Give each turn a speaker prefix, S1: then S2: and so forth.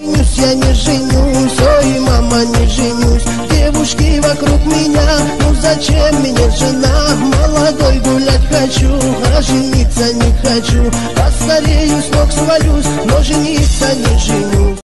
S1: Женюсь, я не женюсь, ой, мама, не женюсь. Девушки вокруг меня, ну зачем мне жена? Молодой гулять хочу, а жениться не хочу. Постарею, с ног свалюсь, но жениться не женюсь.